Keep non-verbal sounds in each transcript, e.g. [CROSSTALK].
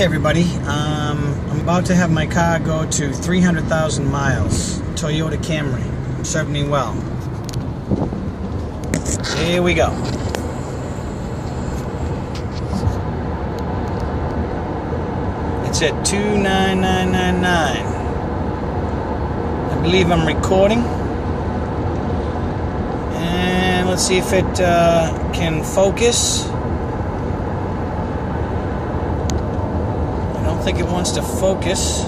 Okay, everybody. Um, I'm about to have my car go to 300,000 miles. Toyota Camry. Served me well. Here we go. It's at 29999. I believe I'm recording. And let's see if it uh, can focus. Think it wants to focus.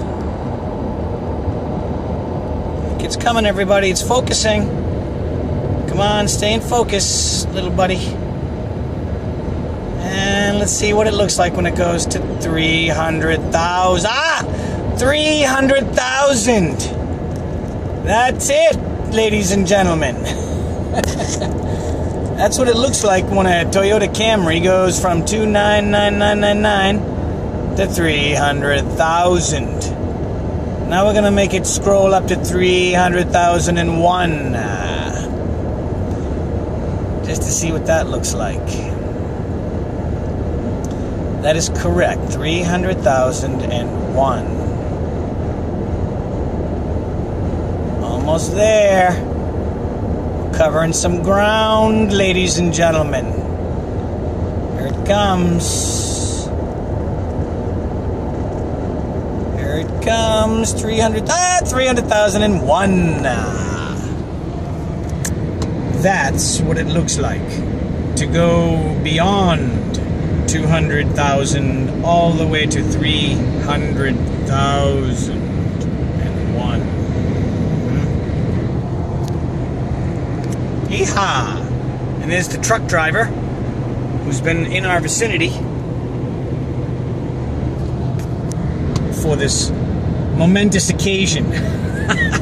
It's coming, everybody. It's focusing. Come on, stay in focus, little buddy. And let's see what it looks like when it goes to 300,000. Ah! 300,000! That's it, ladies and gentlemen. [LAUGHS] That's what it looks like when a Toyota Camry goes from 29999 to 300,000. Now we're going to make it scroll up to 300,001. Just to see what that looks like. That is correct. 300,001. Almost there. Covering some ground, ladies and gentlemen. Here it comes. Here it comes. 300, ah, 300,001. That's what it looks like. To go beyond 200,000 all the way to 300,001. Hmm? Yeehaw! And there's the truck driver who's been in our vicinity for this momentous occasion. [LAUGHS]